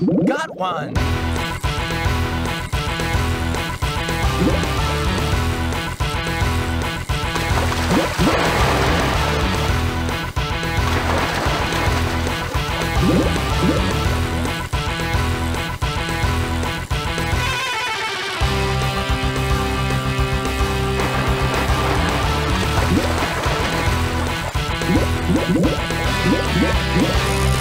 Got one! Yeah.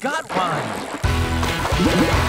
Got one.